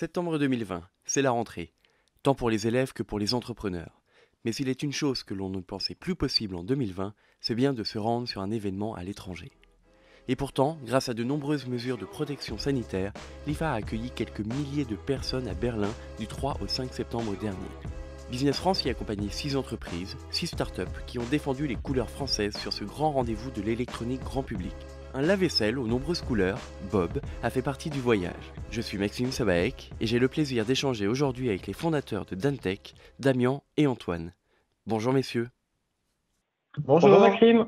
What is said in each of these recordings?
Septembre 2020, c'est la rentrée, tant pour les élèves que pour les entrepreneurs. Mais s'il est une chose que l'on ne pensait plus possible en 2020, c'est bien de se rendre sur un événement à l'étranger. Et pourtant, grâce à de nombreuses mesures de protection sanitaire, l'IFA a accueilli quelques milliers de personnes à Berlin du 3 au 5 septembre dernier. Business France y a accompagné 6 entreprises, 6 startups qui ont défendu les couleurs françaises sur ce grand rendez-vous de l'électronique grand public. Un lave-vaisselle aux nombreuses couleurs, Bob, a fait partie du voyage. Je suis Maxime Sabaek et j'ai le plaisir d'échanger aujourd'hui avec les fondateurs de Dantech, Damien et Antoine. Bonjour messieurs. Bonjour, Maxime.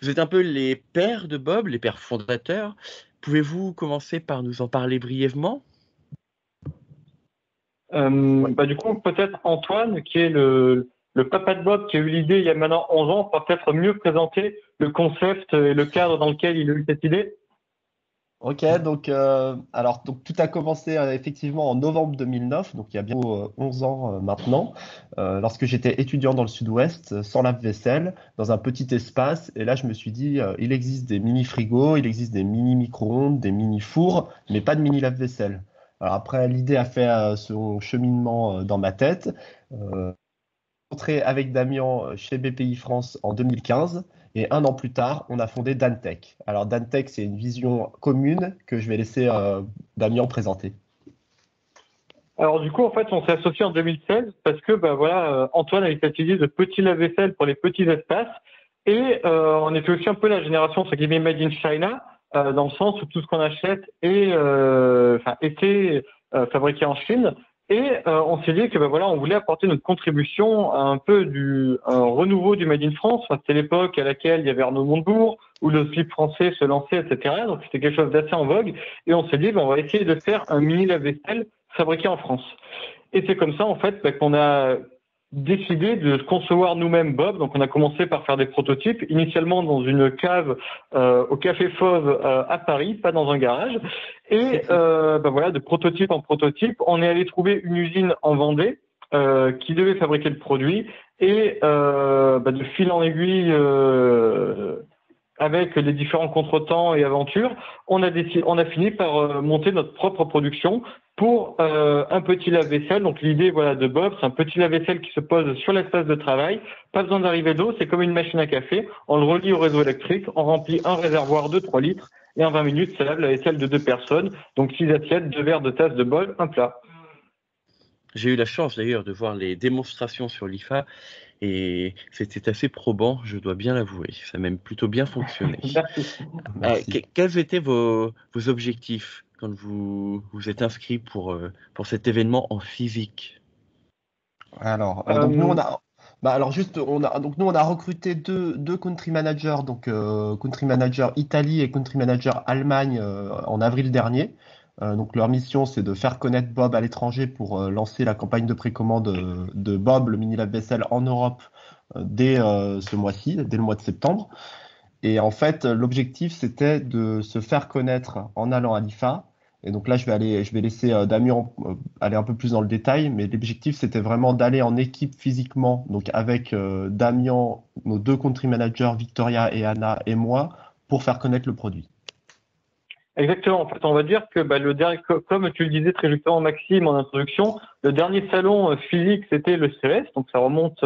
Vous êtes un peu les pères de Bob, les pères fondateurs. Pouvez-vous commencer par nous en parler brièvement? Euh, bah, Du coup, peut-être Antoine, qui est le, le papa de Bob qui a eu l'idée il y a maintenant 11 ans, peut-être mieux présenter le concept et le cadre dans lequel il a eu cette idée? Ok, donc euh, alors donc tout a commencé euh, effectivement en novembre 2009, donc il y a bien 11 ans maintenant, lorsque j'étais étudiant dans le Sud-Ouest, sans lave-vaisselle, dans un petit espace, et là je me suis dit il existe des mini frigos, il existe des mini micro-ondes, des mini fours, mais pas de mini lave-vaisselle. Alors après l'idée a fait son cheminement dans ma tête rentré avec Damien chez BPI France en 2015 et un an plus tard, on a fondé Dantech. Alors Dantech, c'est une vision commune que je vais laisser euh, Damien présenter. Alors du coup, en fait, on s'est associé en 2016 parce que bah, voilà, euh, Antoine avait cette idée de petits lave-vaisselle pour les petits espaces et euh, on était aussi un peu la génération qui guillemets made in China dans le sens où tout ce qu'on achète est, enfin, était fabriqué en Chine. Et euh, on s'est dit que ben voilà, on voulait apporter notre contribution à un peu du renouveau du Made in France. c'était l'époque à laquelle il y avait Arnaud Montebourg, où le slip français se lançait, etc. Donc c'était quelque chose d'assez en vogue. Et on s'est dit, ben, on va essayer de faire un mini lave-vaisselle fabriqué en France. Et c'est comme ça en fait ben, qu'on a décidé de concevoir nous-mêmes Bob. Donc on a commencé par faire des prototypes, initialement dans une cave euh, au Café Fauve euh, à Paris, pas dans un garage. Et euh, ben voilà, de prototype en prototype, on est allé trouver une usine en Vendée euh, qui devait fabriquer le produit. Et ben de fil en aiguille, avec les différents contretemps et aventures, on a, fini par monter notre propre production pour euh, un petit lave-vaisselle. Donc l'idée voilà de Bob, c'est un petit lave-vaisselle qui se pose sur l'espace de travail. Pas besoin d'arriver d'eau, c'est comme une machine à café. On le relie au réseau électrique, on remplit un réservoir de 3 litres et en 20 minutes, ça lave la vaisselle de deux personnes. Donc six assiettes, deux verres de tasse de bol, un plat. J'ai eu la chance d'ailleurs de voir les démonstrations sur l'IFA et c'était assez probant, je dois bien l'avouer. Ça a même plutôt bien fonctionné. Euh, quels étaient vos, vos objectifs quand vous vous êtes inscrit pour, euh, pour cet événement en physique? Alors, euh, donc nous, on a. Bah alors juste, on a donc nous on a recruté deux, deux country managers, donc euh, country manager Italie et country manager Allemagne en avril dernier. Donc leur mission c'est de faire connaître Bob à l'étranger pour lancer la campagne de précommande de Bob le mini lave-vaisselle en Europe dès ce mois-ci, dès le mois de septembre. Et en fait l'objectif c'était de se faire connaître en allant à l'IFA et donc là, je vais aller, je vais laisser euh, Damien euh, aller un peu plus dans le détail, mais l'objectif c'était vraiment d'aller en équipe physiquement, donc avec euh, Damien, nos deux country managers, Victoria et Anna et moi, pour faire connaître le produit. Exactement. En fait, on va dire que bah, le dernier, comme tu le disais très justement Maxime en introduction, le dernier salon physique c'était le CES, donc ça remonte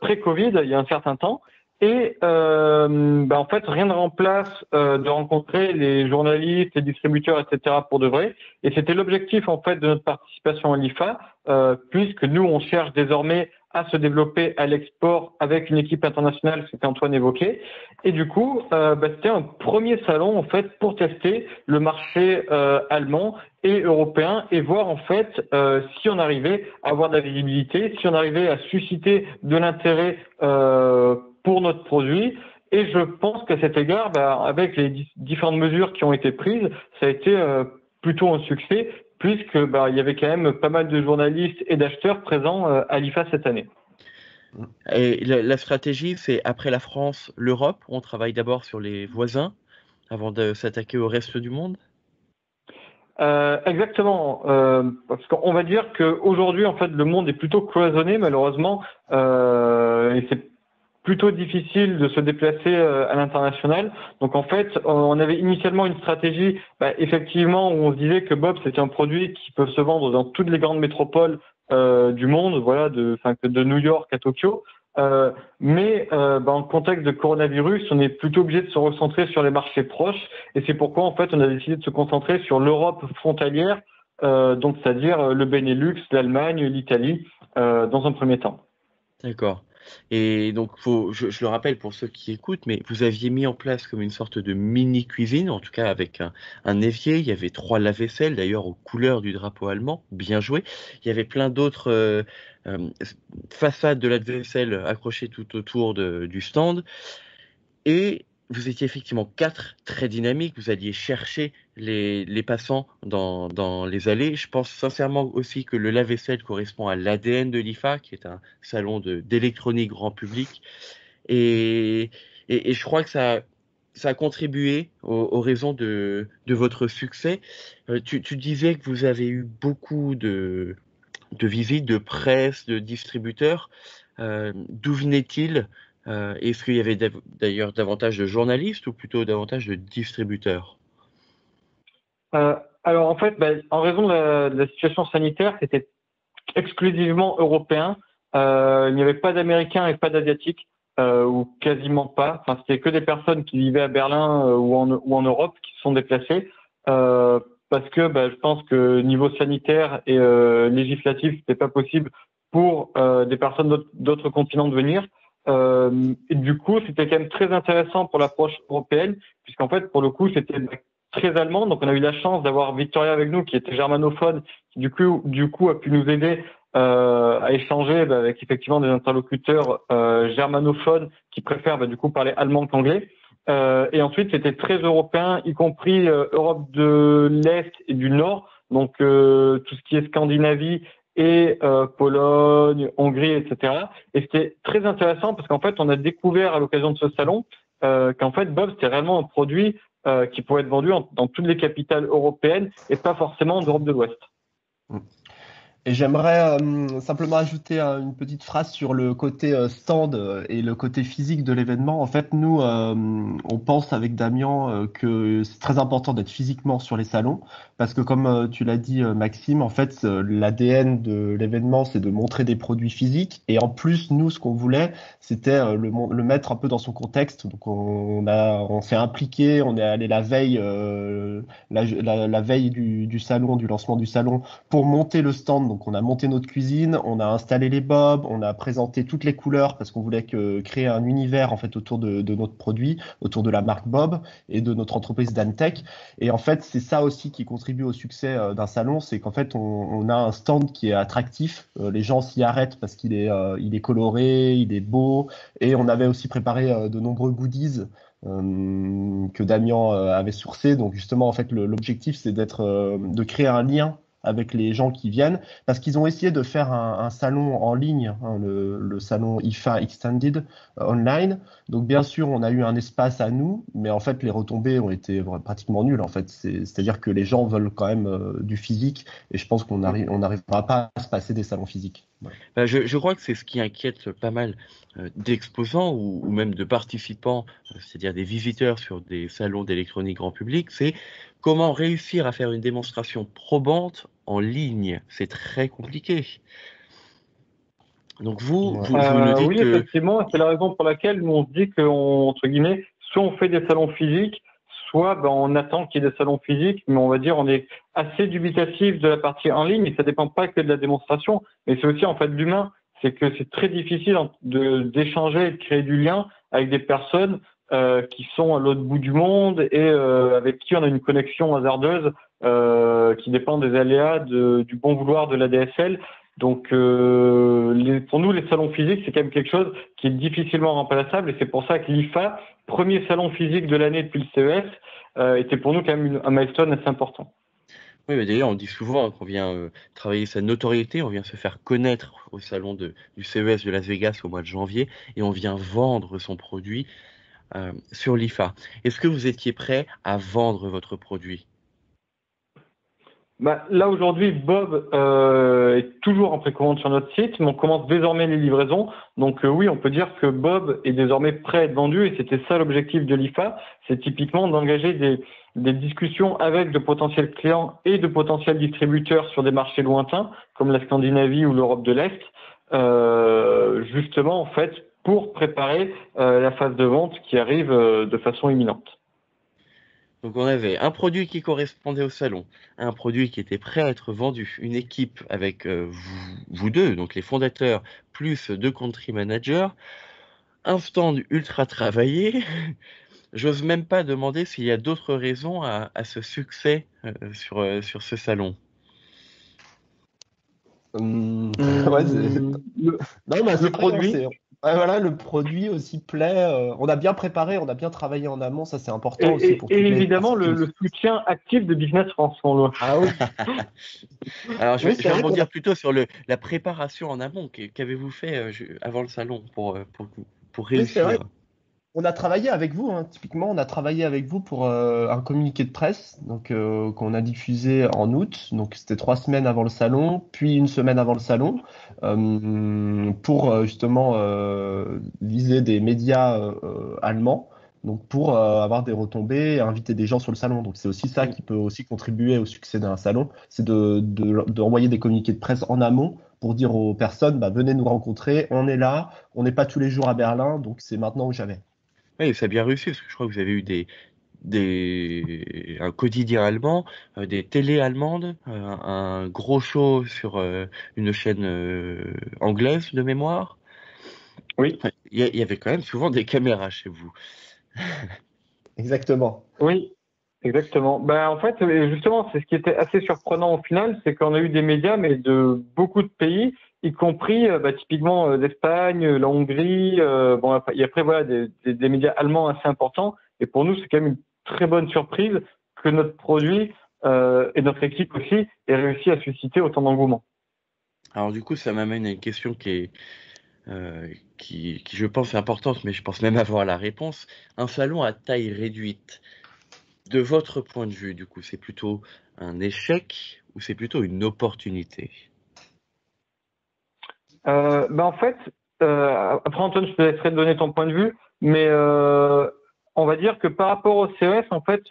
pré-Covid, il y a un certain temps. Et euh, bah en fait, rien ne remplace euh, de rencontrer les journalistes, les distributeurs, etc. pour de vrai. Et c'était l'objectif en fait de notre participation à l'IFA, euh, puisque nous on cherche désormais à se développer à l'export avec une équipe internationale, ce qu'Antoine évoquait. Et du coup, euh, bah, c'était un premier salon en fait pour tester le marché euh, allemand et européen et voir en fait euh, si on arrivait à avoir de la visibilité, si on arrivait à susciter de l'intérêt pour notre produit. Et je pense qu'à cet égard, bah, avec les différentes mesures qui ont été prises, ça a été euh, plutôt un succès, puisque bah, il y avait quand même pas mal de journalistes et d'acheteurs présents euh, à l'IFA cette année. Et la, stratégie, c'est après la France, l'Europe. On travaille d'abord sur les voisins avant de s'attaquer au reste du monde? Euh, exactement, parce qu'on va dire qu'aujourd'hui, en fait, le monde est plutôt cloisonné, malheureusement, et c'est plutôt difficile de se déplacer à l'international. Donc en fait, on avait initialement une stratégie, bah, effectivement, où on se disait que Bob c'était un produit qui peut se vendre dans toutes les grandes métropoles du monde, voilà, de, de New York à Tokyo. Euh, mais euh, bah, en contexte de coronavirus, on est plutôt obligé de se recentrer sur les marchés proches, et c'est pourquoi en fait on a décidé de se concentrer sur l'Europe frontalière, euh, donc c'est-à-dire le Benelux, l'Allemagne, l'Italie, dans un premier temps. D'accord. Et donc, je, le rappelle pour ceux qui écoutent, mais vous aviez mis en place comme une sorte de mini cuisine, en tout cas avec un, évier. Il y avait trois lave-vaisselle, d'ailleurs aux couleurs du drapeau allemand, bien joué. Il y avait plein d'autres euh, euh, façades de lave-vaisselle accrochées tout autour du stand. Et vous étiez effectivement quatre, très dynamiques. Vous alliez chercher les, passants dans, les allées. Je pense sincèrement aussi que le lave-vaisselle correspond à l'ADN de l'IFA, qui est un salon d'électronique grand public. Et, je crois que ça, ça a contribué aux, raisons de, votre succès. Euh, tu, disais que vous avez eu beaucoup de, visites, de presse, de distributeurs. Euh, d'où venait-il euh, est-ce qu'il y avait d'ailleurs davantage de journalistes ou plutôt davantage de distributeurs? Euh, Alors en fait, bah, en raison de la, situation sanitaire, c'était exclusivement européen. Euh, il n'y avait pas d'Américains et pas d'Asiatiques, ou quasiment pas. C'était que des personnes qui vivaient à Berlin ou, en, Europe qui se sont déplacées. parce que bah, je pense que niveau sanitaire et législatif, c'était pas possible pour des personnes d'autres continents de venir. Euh, et du coup, c'était quand même très intéressant pour l'approche européenne, puisqu'en fait, pour le coup, c'était très allemand. Donc, on a eu la chance d'avoir Victoria avec nous, qui était germanophone, qui du coup, du coup, a pu nous aider euh, à échanger bah, avec effectivement des interlocuteurs euh, germanophones qui préfèrent bah, du coup parler allemand qu'anglais. Euh, et ensuite, c'était très européen, y compris euh, Europe de l'Est et du Nord. Donc, euh, tout ce qui est Scandinavie et euh, Pologne, Hongrie, etc. Et c'était très intéressant parce qu'en fait, on a découvert à l'occasion de ce salon euh, qu'en fait, Bob, c'était réellement un produit euh, qui pourrait être vendu dans toutes les capitales européennes et pas forcément en Europe de l'Ouest. Et j'aimerais euh, simplement ajouter euh, une petite phrase sur le côté euh, stand et le côté physique de l'événement. En fait, nous, on pense avec Damien que c'est très important d'être physiquement sur les salons parce que, comme tu l'as dit, Maxime, en fait, l'ADN de l'événement, c'est de montrer des produits physiques. Et en plus, nous, ce qu'on voulait, c'était le, mettre un peu dans son contexte. Donc, on, s'est impliqué, on est allé la veille, la, veille du, salon, du lancement du salon, pour monter le stand. On a monté notre cuisine, on a installé les bobs, on a présenté toutes les couleurs parce qu'on voulait que, créer un univers en fait autour de, notre produit, autour de la marque Bob et de notre entreprise Dantech. Et en fait, c'est ça aussi qui contribue au succès euh, d'un salon, c'est qu'en fait on, a un stand qui est attractif, euh, les gens s'y arrêtent parce qu'il est, euh, est coloré, il est beau, et on avait aussi préparé de nombreux goodies. que Damien avait sourcé. Donc justement, en fait, l'objectif, c'est d'être, de créer un lien avec les gens qui viennent, parce qu'ils ont essayé de faire un, salon en ligne, hein, le, salon IFA Extended euh, online. Donc bien sûr, on a eu un espace à nous, mais en fait, les retombées ont été pratiquement nulles. En fait, c'est-à-dire que les gens veulent quand même euh, du physique, et je pense qu'on n'arrivera pas à se passer des salons physiques. Bah, je, crois que c'est ce qui inquiète pas mal euh, d'exposants ou, même de participants, c'est-à-dire des visiteurs sur des salons d'électronique grand public, c'est comment réussir à faire une démonstration probante en ligne. C'est très compliqué. Donc vous, vous, nous euh, dites oui, effectivement, c'est la raison pour laquelle nous on se dit qu'on entre guillemets, soit on fait des salons physiques, soit ben, on attend qu'il y ait des salons physiques, mais on va dire on est assez dubitatif de la partie en ligne. Et ça dépend pas que de la démonstration, mais c'est aussi en fait l'humain. C'est que c'est très difficile d'échanger et de créer du lien avec des personnes euh, qui sont à l'autre bout du monde et euh, avec qui on a une connexion hasardeuse euh, qui dépend des aléas du bon vouloir de la DSL. Donc les, pour nous, les salons physiques, c'est quand même quelque chose qui est difficilement remplaçable et c'est pour ça que l'IFA, premier salon physique de l'année depuis le CES, était pour nous quand même un milestone assez important. Oui, mais d'ailleurs, on dit souvent qu'on vient travailler sa notoriété, on vient se faire connaître au salon du CES de Las Vegas au mois de janvier, et on vient vendre son produit euh, sur l'IFA. Est-ce que vous étiez prêt à vendre votre produit? Bah, là aujourd'hui, Bob euh, est toujours en précommande sur notre site, mais on commence désormais les livraisons. Donc euh, oui, on peut dire que Bob est désormais prêt à être vendu, et c'était ça l'objectif de l'IFA, c'est typiquement d'engager des, des discussions avec de potentiels clients et de potentiels distributeurs sur des marchés lointains, comme la Scandinavie ou l'Europe de l'Est, euh, justement en fait pour préparer euh, la phase de vente qui arrive euh, de façon imminente. Donc on avait un produit qui correspondait au salon, un produit qui était prêt à être vendu, une équipe avec euh, vous, deux, donc les fondateurs, plus deux country managers, un stand ultra travaillé. J'ose même pas demander s'il y a d'autres raisons à, ce succès euh, sur, euh, sur ce salon. Hum, ouais, le, non, mais le produit voilà, le produit aussi plaît. Euh, on a bien préparé, on a bien travaillé en amont, ça c'est important aussi pour Et évidemment, le, soutien actif de Business France. Ah oui. Alors je, vais rebondir plutôt sur le, la préparation en amont. Qu'avez-vous fait euh, avant le salon pour, euh, pour, pour réussir on a travaillé avec vous, hein. typiquement, on a travaillé avec vous pour euh, un communiqué de presse, euh, qu'on a diffusé en août, donc c'était trois semaines avant le salon, puis une semaine avant le salon, euh, pour justement viser des médias allemands, donc pour avoir des retombées, et inviter des gens sur le salon. Donc c'est aussi ça qui peut aussi contribuer au succès d'un salon, c'est de des communiqués de presse en amont pour dire aux personnes, bah, venez nous rencontrer, on est là, on n'est pas tous les jours à Berlin, donc c'est maintenant ou jamais. Oui, ça a bien réussi, parce que je crois que vous avez eu des, des, un quotidien allemand, euh, des télés allemandes, euh, un gros show sur euh, une chaîne anglaise de mémoire. Oui. Il y, avait quand même souvent des caméras chez vous. Exactement. Oui, exactement. Ben, en fait, justement, c'est ce qui était assez surprenant au final, c'est qu'on a eu des médias, mais de beaucoup de pays, y compris euh, bah, typiquement euh, l'Espagne, la Hongrie. Euh, bon, et après voilà des, médias allemands assez importants. Et pour nous, c'est quand même une très bonne surprise que notre produit et notre équipe aussi ait réussi à susciter autant d'engouement. Alors du coup, ça m'amène à une question qui est qui, qui, je pense, est importante, mais je pense même avoir la réponse. Un salon à taille réduite, de votre point de vue, du coup, c'est plutôt un échec ou c'est plutôt une opportunité? Euh, ben en fait, euh, après Antoine, je te laisserai te donner ton point de vue, mais euh, on va dire que par rapport au CES, en fait,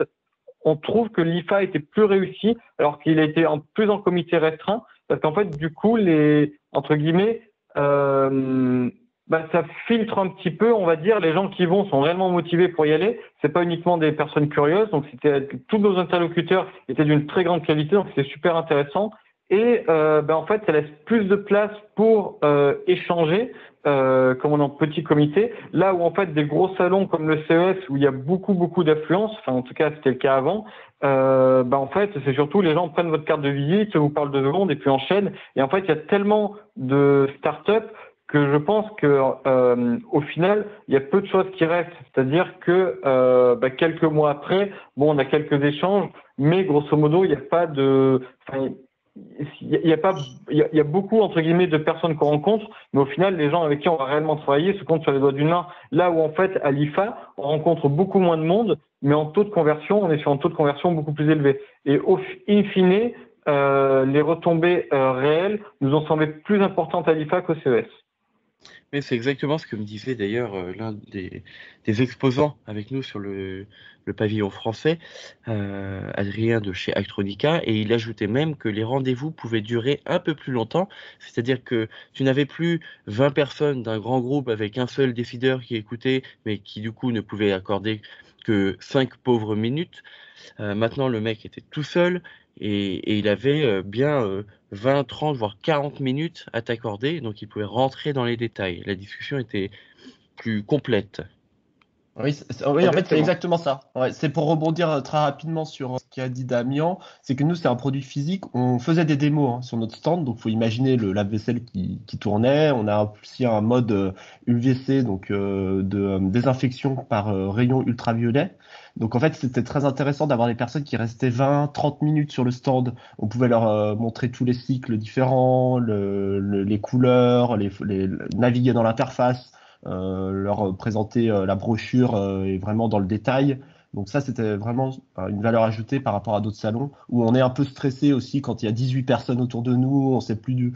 on trouve que l'IFA était plus réussi, alors qu'il était plus en comité restreint, parce qu'en fait, du coup, les entre guillemets, euh, ben, ça filtre un petit peu, on va dire, les gens qui vont sont réellement motivés pour y aller. C'est pas uniquement des personnes curieuses, donc c'était tous nos interlocuteurs étaient d'une très grande qualité, donc c'était super intéressant. Et euh, ben en fait, ça laisse plus de place pour euh, échanger, euh, comme on est en petit comité. Là où en fait des gros salons comme le CES où il y a beaucoup beaucoup d'affluence, enfin en tout cas c'était le cas avant, euh, ben en fait c'est surtout les gens prennent votre carte de visite, vous parlent de secondes et puis enchaînent. Et en fait il y a tellement de start-up que je pense que euh, au final, il y a peu de choses qui restent. C'est-à-dire que euh, ben, quelques mois après, bon, on a quelques échanges, mais grosso modo, il n'y a pas de, enfin, il y a beaucoup entre guillemets de personnes qu'on rencontre, mais au final, les gens avec qui on va réellement travailler se comptent sur les doigts d'une main. Là où en fait, à l'IFA, on rencontre beaucoup moins de monde, mais en taux de conversion, on est sur un taux de conversion beaucoup plus élevé. Et au in fine, euh, les retombées euh, réelles nous ont semblé plus importantes à l'IFA qu'au CES. C'est exactement ce que me disait d'ailleurs euh, l'un des, exposants avec nous sur le, pavillon français, euh, Adrien de chez Actronica, et il ajoutait même que les rendez-vous pouvaient durer un peu plus longtemps, c'est-à-dire que tu n'avais plus 20 personnes d'un grand groupe avec un seul décideur qui écoutait, mais qui du coup ne pouvait accorder que 5 pauvres minutes. Euh, maintenant, le mec était tout seul, et, il avait euh, bien 20, euh, 30, voire 40 minutes à t'accorder, donc il pouvait rentrer dans les détails. La discussion était plus complète. Oui, oui en fait, c'est exactement ça. c'est pour rebondir euh, très rapidement sur qu'a dit Damien. C'est que nous, c'est un produit physique. On faisait des démos hein, sur notre stand. Donc, faut imaginer le lave-vaisselle qui, tournait. On a aussi un mode UVC, donc de désinfection par rayon ultraviolet. Donc en fait, c'était très intéressant d'avoir des personnes qui restaient 20, 30 minutes sur le stand. On pouvait leur euh, montrer tous les cycles différents, les couleurs, naviguer dans l'interface, euh, leur présenter euh, la brochure et vraiment dans le détail. Donc ça, c'était vraiment une valeur ajoutée par rapport à d'autres salons où on est un peu stressé aussi quand il y a 18 personnes autour de nous, on sait plus du,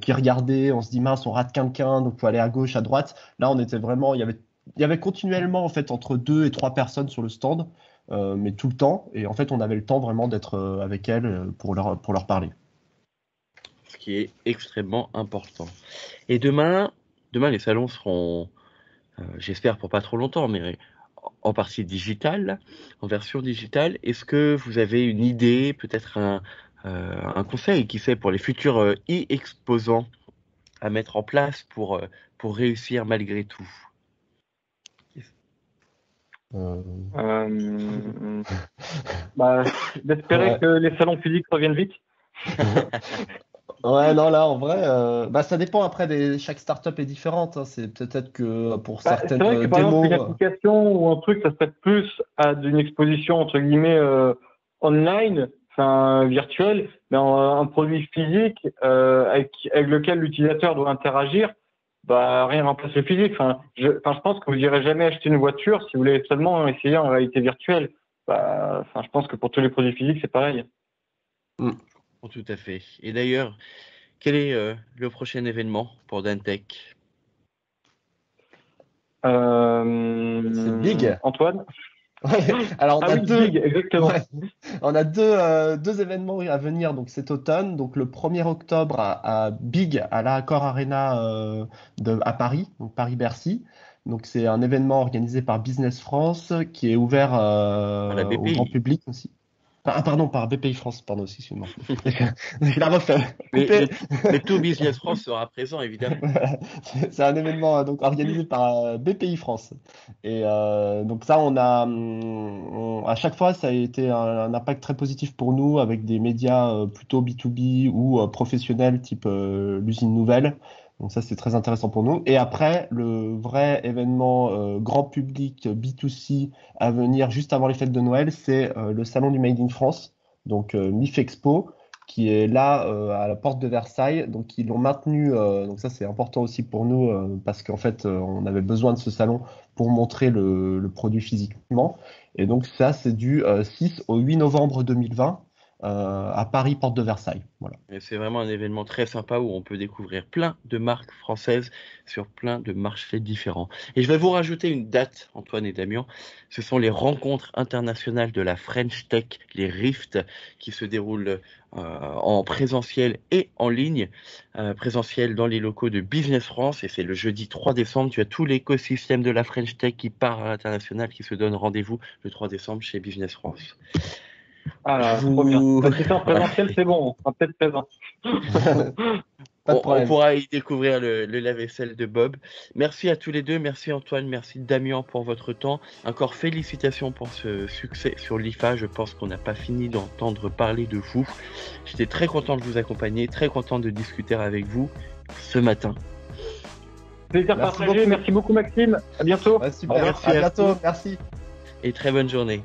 qui regarder, on se dit mince, on rate quelqu'un, donc faut aller à gauche, à droite. Là, on était vraiment, il y avait, il y avait continuellement en fait entre deux et trois personnes sur le stand, mais tout le temps. Et en fait, on avait le temps vraiment d'être avec elles pour leur, pour leur parler ce qui est extrêmement important. Et demain, demain les salons seront, euh, j'espère pour pas trop longtemps, mais en partie digitale, en version digitale. Est-ce que vous avez une idée, peut-être un, euh, conseil, qui sait, pour les futurs euh, e-exposants à mettre en place pour, pour réussir malgré tout? Bah, D'espérer que les salons physiques reviennent vite. Ouais, non, là, en vrai, euh, bah, ça dépend après, des... chaque startup est différente. Hein. C'est peut-être que pour bah, certaines C'est vrai que, par exemple, une application ou un truc, ça se prête plus à d'une exposition, entre guillemets, euh, online, enfin, virtuelle, mais un produit physique euh, avec, avec, lequel l'utilisateur doit interagir, bah, rien remplace le physique. Enfin je, enfin, je pense que vous n'irez jamais acheter une voiture si vous voulez seulement essayer en réalité virtuelle. Bah, enfin, je pense que pour tous les produits physiques, c'est pareil. Mm. Oh, tout à fait. Et d'ailleurs, quel est euh, le prochain événement pour Dantech euh, C'est Big. Antoine? Alors on ah a deux, exactement. on a deux, euh, deux événements à venir donc cet automne. Donc le 1er octobre à, Big à la Accor Arena de, à Paris, donc Paris Bercy. Donc c'est un événement organisé par Business France qui est ouvert au grand public aussi. Ah, pardon, par BPI France, pardon, aussi, excuse-moi. Il a refait. Mais, tout Business France sera présent, évidemment. C'est un événement euh, donc organisé par euh, BPI France. Et euh, donc ça, on a, à chaque fois, ça a été un, impact très positif pour nous avec des médias plutôt B2B ou professionnels type l'usine nouvelle. Donc ça, c'est très intéressant pour nous. Et après, le vrai événement euh, grand public B2C à venir juste avant les fêtes de Noël, c'est euh, le salon du Made in France, donc euh, MIF Expo, qui est là à la porte de Versailles. Donc ils l'ont maintenu. donc ça, c'est important aussi pour nous parce qu'en fait, on avait besoin de ce salon pour montrer le produit physiquement. Et donc ça, c'est du 6 au 8 novembre 2020. Euh, à Paris, porte de Versailles. Voilà. C'est vraiment un événement très sympa où on peut découvrir plein de marques françaises sur plein de marchés différents. Et je vais vous rajouter une date, Antoine et Damien. Ce sont les rencontres internationales de la French Tech, les RIFT, qui se déroulent euh, en présentiel et en ligne. Euh, présentiel dans les locaux de Business France et c'est le jeudi 3 décembre. Tu as tout l'écosystème de la French Tech qui part à l'international, qui se donne rendez-vous le 3 décembre chez Business France. Ah, trop bien. en présentiel, c'est bon, on sera peut-être présent. on, pourra y découvrir le, lave-vaisselle de Bob. Merci à tous les deux. Merci Antoine, merci Damien pour votre temps. Encore félicitations pour ce succès sur l'IFA. Je pense qu'on n'a pas fini d'entendre parler de vous. J'étais très content de vous accompagner, très content de discuter avec vous ce matin. Plaisir partagé. Merci beaucoup Maxime. À bientôt. super. Merci à bientôt. Merci. Et très bonne journée.